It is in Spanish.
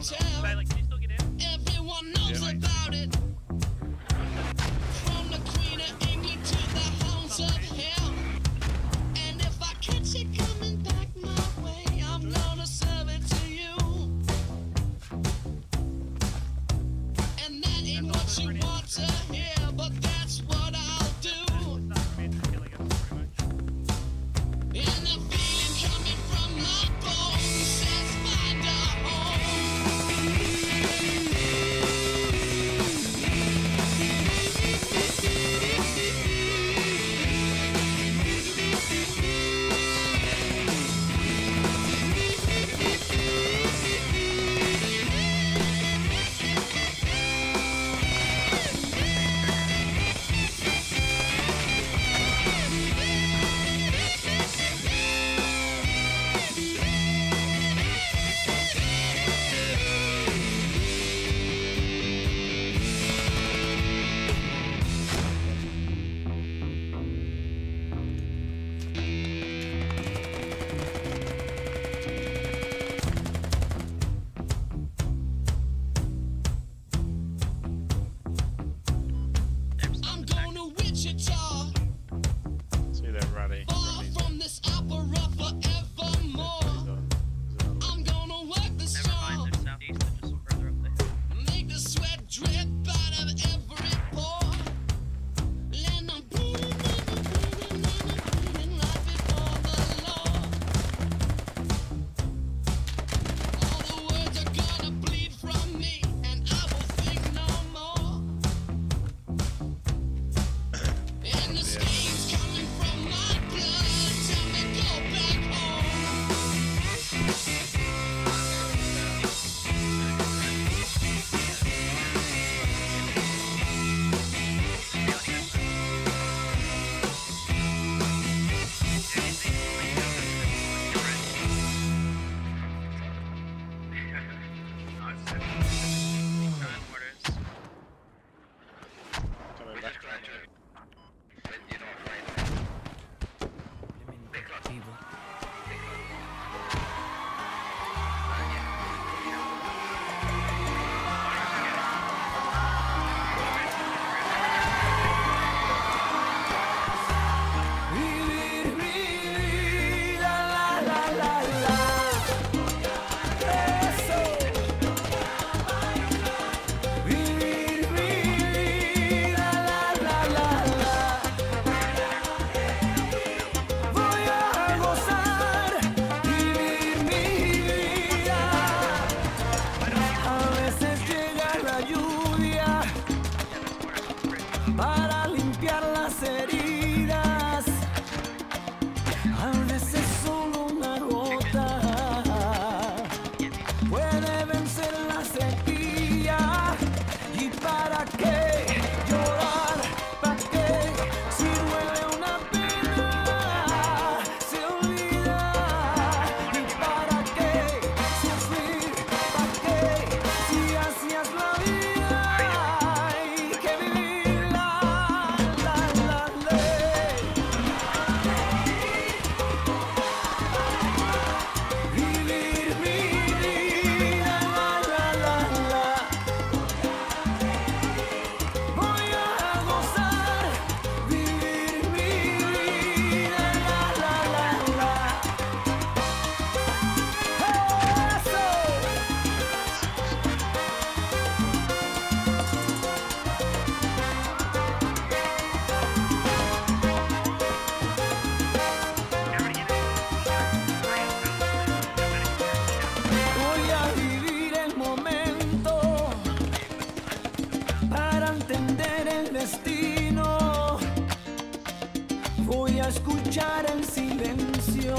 Everyone knows yeah. about destino. Voy a escuchar en silencio.